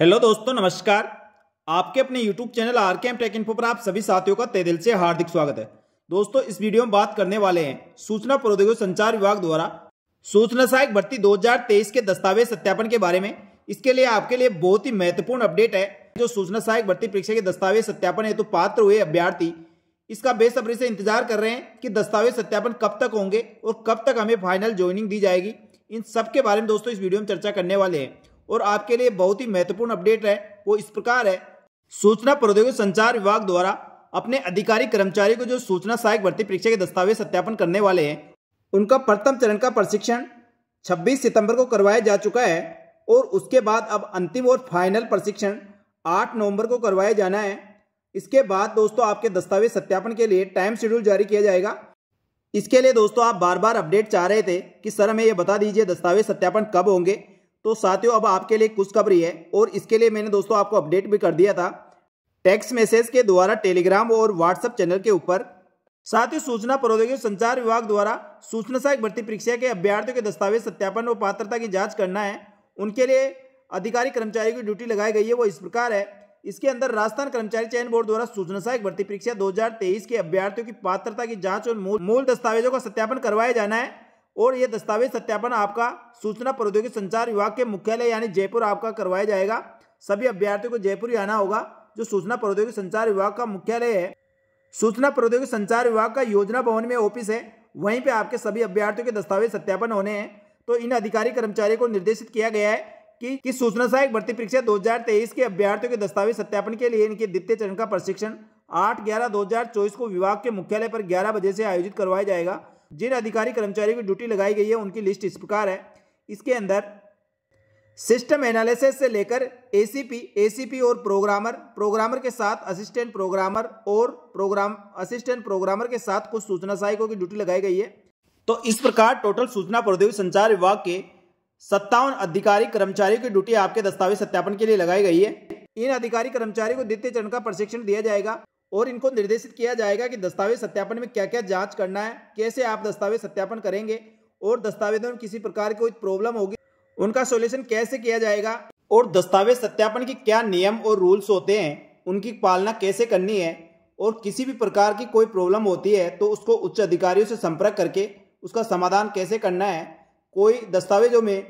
Hello दोस्तों, नमस्कार। आपके अपने YouTube channel R K M tech info पर आप सभी साथियों का तय दिल से हार्दिक स्वागत है। दोस्तों, इस वीडियो में बात करने वाले हैं सूचना प्रौद्योगिकी संचार विभाग द्वारा सूचना सहायक भर्ती 2023 के दस्तावेज़ सत्यापन के बारे में। इसके लिए आपके लिए बहुत ही महत्वपूर्ण अपडेट है जो सूचना सहायक भर्ती परीक्षा के दस्तावेज़ सत्यापन हेतु तो पात्र हुए अभ्यर्थी। इसका बेसब्री से इंतज़ार कर रहे हैं कि दस्तावेज़ सत्यापन कब तक होंगे और कब तक हमें फाइनल ज्वाइनिंग दी जाएगी। इन सब के बारे में दोस्तों, इस वीडियो में चर्चा करने वाले हैं। और आपके लिए बहुत ही महत्वपूर्ण अपडेट है, वो इस प्रकार है। सूचना प्रौद्योगिकी संचार विभाग द्वारा अपने अधिकारी कर्मचारी को जो सूचना सहायक भर्ती परीक्षा के दस्तावेज़ सत्यापन करने वाले हैं, उनका प्रथम चरण का प्रशिक्षण 26 सितंबर को करवाया जा चुका है और उसके बाद अब अंतिम और फाइनल प्रशिक्षण 8 नवंबर को करवाया जाना है। इसके बाद दोस्तों आपके दस्तावेज़ सत्यापन के लिए टाइम शेड्यूल जारी किया जाएगा। इसके लिए दोस्तों आप बार बार अपडेट चाह रहे थे कि सर हमें यह बता दीजिए दस्तावेज़ सत्यापन कब होंगे तो साथियों, अब आपके लिए कुछ खुशखबरी है और इसके लिए मैंने दोस्तों आपको अपडेट भी कर दिया था टेक्स्ट मैसेज के द्वारा टेलीग्राम और व्हाट्सएप चैनल के ऊपर। साथ ही सूचना प्रौद्योगिकी संचार विभाग द्वारा सूचना सहायक भर्ती परीक्षा के अभ्यर्थियों के दस्तावेज़ सत्यापन व पात्रता की जाँच करना है। उनके लिए अधिकारी कर्मचारी की ड्यूटी लगाई गई है, वो इस प्रकार है। इसके अंदर राजस्थान कर्मचारी चयन बोर्ड द्वारा सूचना सहायक भर्ती परीक्षा 2023 के अभ्यर्थियों की पात्रता की जाँच और मूल दस्तावेजों का सत्यापन करवाया जाना है। और ये दस्तावेज़ सत्यापन आपका सूचना प्रौद्योगिकी संचार विभाग के मुख्यालय यानी जयपुर आपका करवाया जाएगा। सभी अभ्यर्थियों को जयपुर ही आना होगा जो सूचना प्रौद्योगिकी संचार विभाग का मुख्यालय है। सूचना प्रौद्योगिकी संचार विभाग का योजना भवन में ऑफ़िस है वहीं पे आपके सभी अभ्यर्थियों के दस्तावेज़ सत्यापन होने हैं। तो इन अधिकारी कर्मचारियों को निर्देशित किया गया है कि, कि सूचना सहायक भर्ती परीक्षा 2023 के अभ्यर्थियों के दस्तावेज़ सत्यापन के लिए इनके द्वितीय चरण का प्रशिक्षण 8 ग्यारह 2024 को विभाग के मुख्यालय पर 11 बजे से आयोजित करवाया जाएगा। जिन अधिकारी कर्मचारियों की ड्यूटी लगाई गई है, उनकी लिस्ट इस प्रकार है। इसके अंदर सिस्टम एनालिसिस से लेकर एसीपी एसीपी और प्रोग्रामर प्रोग्रामर के साथ असिस्टेंट प्रोग्रामर और प्रोग्राम, असिस्टेंट प्रोग्रामर के साथ कुछ सूचना सहायकों की ड्यूटी लगाई गई है। तो इस प्रकार टोटल सूचना प्रौद्योगिकी संचार विभाग के सत्तावन अधिकारी कर्मचारियों की ड्यूटी आपके दस्तावेज़ सत्यापन के लिए लगाई गई है। इन अधिकारी कर्मचारी को द्वितीय चरण का प्रशिक्षण दिया जाएगा। और इनको निर्देशित किया जाएगा कि दस्तावेज़ सत्यापन में क्या क्या जाँच करना है, कैसे आप दस्तावेज़ सत्यापन करेंगे और दस्तावेजों में किसी प्रकार की कोई प्रॉब्लम होगी, उनका सोल्यूशन कैसे किया जाएगा और दस्तावेज़ सत्यापन के क्या नियम और रूल्स होते हैं, उनकी पालना कैसे करनी है और किसी भी प्रकार की कोई प्रॉब्लम होती है तो उसको उच्च अधिकारियों से संपर्क करके उसका समाधान कैसे करना है, कोई दस्तावेजों में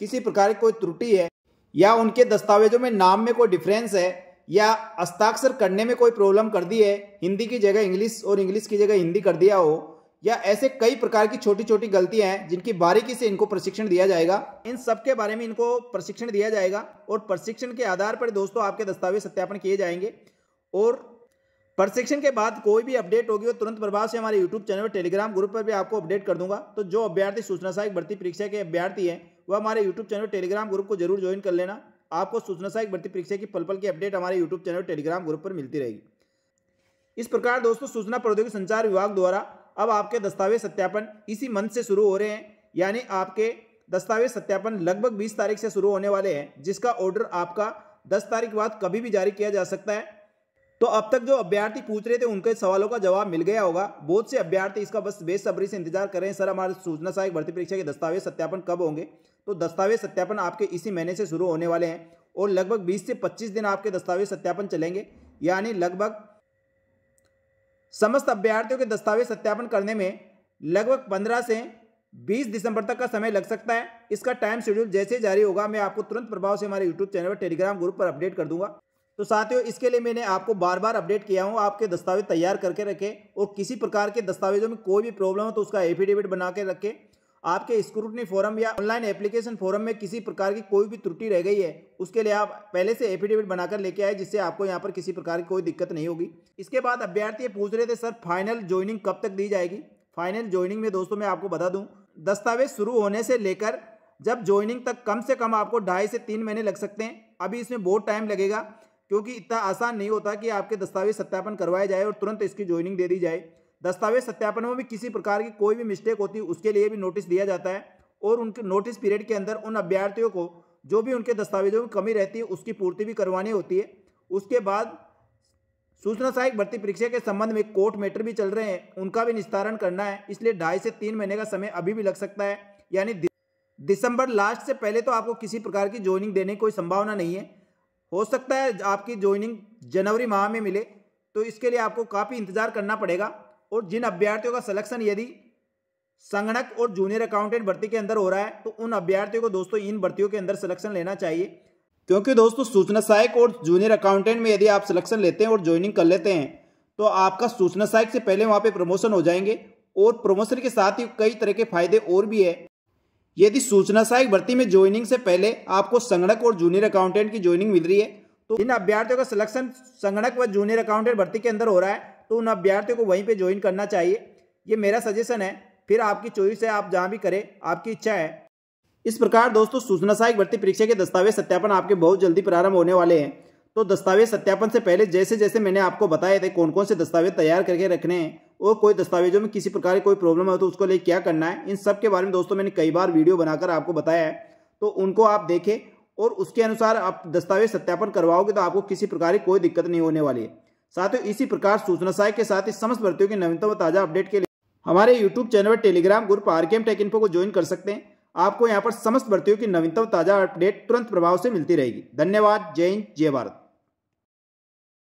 किसी प्रकार की कोई त्रुटि है या उनके दस्तावेजों में नाम में कोई डिफरेंस है या हस्ताक्षर करने में कोई प्रॉब्लम कर दी है हिंदी की जगह इंग्लिश और इंग्लिश की जगह हिंदी कर दिया हो, या ऐसे कई प्रकार की छोटी छोटी गलतियाँ हैं जिनकी बारीकी से इनको प्रशिक्षण दिया जाएगा। इन सब के बारे में इनको प्रशिक्षण दिया जाएगा और प्रशिक्षण के आधार पर दोस्तों आपके दस्तावेज़ सत्यापन किए जाएँगे। और प्रशिक्षण के बाद कोई भी अपडेट होगी वो तुरंत प्रभाव से हमारे यूट्यूब चैनल और टेलीग्राम ग्रुप पर भी आपको अपडेट कर दूँगा। तो जो अभ्यर्थी सूचना सहायक भर्ती परीक्षा के अभ्यर्थी हैं, वह हमारे यूट्यूब चैनल टेलीग्राम ग्रुप को ज़रूर ज्वाइन कर लेना। आपको सूचना सहायक भर्ती परीक्षा की पल पल की अपडेट हमारे यूट्यूब चैनल टेलीग्राम ग्रुप पर मिलती रहेगी। इस प्रकार दोस्तों, सूचना प्रौद्योगिकी संचार विभाग द्वारा अब आपके दस्तावेज़ सत्यापन इसी मंथ से शुरू हो रहे हैं, यानी आपके दस्तावेज़ सत्यापन लगभग 20 तारीख से शुरू होने वाले हैं, जिसका ऑर्डर आपका 10 तारीख बाद कभी भी जारी किया जा सकता है। तो अब तक जो अभ्यर्थी पूछ रहे थे, उनके सवालों का जवाब मिल गया होगा। बहुत से अभ्यर्थी इसका बस बेसब्री से इंतज़ार कर रहे हैं। सर, हमारे सूचना सहायक भर्ती परीक्षा के दस्तावेज़ सत्यापन कब होंगे? तो दस्तावेज़ सत्यापन आपके इसी महीने से शुरू होने वाले हैं और लगभग 20 से 25 दिन आपके दस्तावेज़ सत्यापन चलेंगे। यानी लगभग समस्त अभ्यर्थियों के दस्तावेज़ सत्यापन करने में लगभग 15 से 20 दिसंबर तक का समय लग सकता है। इसका टाइम शेड्यूल जैसे जारी होगा, मैं आपको तुरंत प्रभाव से हमारे यूट्यूब चैनल पर टेलीग्राम ग्रुप पर अपडेट कर दूँगा। तो साथियों, इसके लिए मैंने आपको बार बार अपडेट किया हूँ, आपके दस्तावेज़ तैयार करके रखें और किसी प्रकार के दस्तावेजों में कोई भी प्रॉब्लम हो तो उसका एफिडेविट बना के रखें। आपके स्क्रूटनी फोरम या ऑनलाइन एप्लीकेशन फोरम में किसी प्रकार की कोई भी त्रुटि रह गई है, उसके लिए आप पहले से एफिडेविट बनाकर लेके आए, जिससे आपको यहाँ पर किसी प्रकार की कोई दिक्कत नहीं होगी। इसके बाद अभ्यर्थी पूछ रहे थे, सर, फाइनल ज्वाइनिंग कब तक दी जाएगी? फाइनल ज्वाइनिंग में दोस्तों, मैं आपको बता दूँ, दस्तावेज़ शुरू होने से लेकर जब ज्वाइनिंग तक कम से कम आपको ढाई से तीन महीने लग सकते हैं। अभी इसमें बहुत टाइम लगेगा। क्योंकि इतना आसान नहीं होता कि आपके दस्तावेज़ सत्यापन करवाया जाए और तुरंत इसकी ज्वाइनिंग दे दी जाए। दस्तावेज़ सत्यापन में भी किसी प्रकार की कोई भी मिस्टेक होती है उसके लिए भी नोटिस दिया जाता है और उनके नोटिस पीरियड के अंदर उन अभ्यर्थियों को, जो भी उनके दस्तावेजों में कमी रहती है, उसकी पूर्ति भी करवानी होती है। उसके बाद सूचना सहायक भर्ती परीक्षा के संबंध में कोर्ट मैटर भी चल रहे हैं, उनका भी निस्तारण करना है। इसलिए ढाई से तीन महीने का समय अभी भी लग सकता है, यानी दिसंबर लास्ट से पहले तो आपको किसी प्रकार की ज्वाइनिंग देने की कोई संभावना नहीं है। हो सकता है आपकी ज्वाइनिंग जनवरी माह में मिले तो इसके लिए आपको काफ़ी इंतज़ार करना पड़ेगा। और जिन अभ्यर्थियों का सलेक्शन यदि संगणक और जूनियर अकाउंटेंट भर्ती के अंदर हो रहा है तो उन अभ्यर्थियों को दोस्तों इन भर्तियों के अंदर सिलेक्शन लेना चाहिए। क्योंकि दोस्तों सूचना सहायक और जूनियर अकाउंटेंट में यदि आप सिलेक्शन लेते हैं और ज्वाइनिंग कर लेते हैं तो आपका सूचना सहायक से पहले वहाँ पे प्रमोशन हो जाएँगे। और प्रमोशन के साथ ही कई तरह के फ़ायदे और भी है। यदि सूचना सहायक भर्ती में ज्वाइनिंग से पहले आपको संगणक और जूनियर अकाउंटेंट की ज्वाइनिंग मिल रही है तो इन अभ्यर्थियों का सिलेक्शन संगणक व जूनियर अकाउंटेंट भर्ती के अंदर हो रहा है तो उन अभ्यर्थियों को वहीं पे ज्वाइन करना चाहिए। ये मेरा सजेशन है। फिर आपकी चॉइस है, आप जहाँ भी करें, आपकी इच्छा है। इस प्रकार दोस्तों, सूचना सहायक भर्ती परीक्षा के दस्तावेज़ सत्यापन आपके बहुत जल्दी प्रारंभ होने वाले हैं। तो दस्तावेज़ सत्यापन से पहले जैसे जैसे मैंने आपको बताए थे कौन कौन से दस्तावेज़ तैयार करके रखने हैं और कोई दस्तावेजों में किसी प्रकार की कोई प्रॉब्लम है तो उसको लिए क्या करना है? इन सब के बारे में दोस्तों मैंने कई बार वीडियो बनाकर आपको बताया है। तो उनको आप देखें और उसके अनुसार आप दस्तावेज़ सत्यापन करवाओगे तो आपको किसी प्रकार की कोई दिक्कत नहीं होने वाली है। साथ ही इसी प्रकार सूचना सहायक के साथ ही समस्त भर्तियों की नवीनतम ताज़ा अपडेट के लिए हमारे यूट्यूब चैनल पर Telegram group R K tech info को ज्वाइन कर सकते हैं। आपको यहाँ पर समस्त भर्तियों की नवीनतम ताज़ा अपडेट तुरंत प्रभाव से मिलती रहेगी। धन्यवाद। जय हिंद। जय भारत।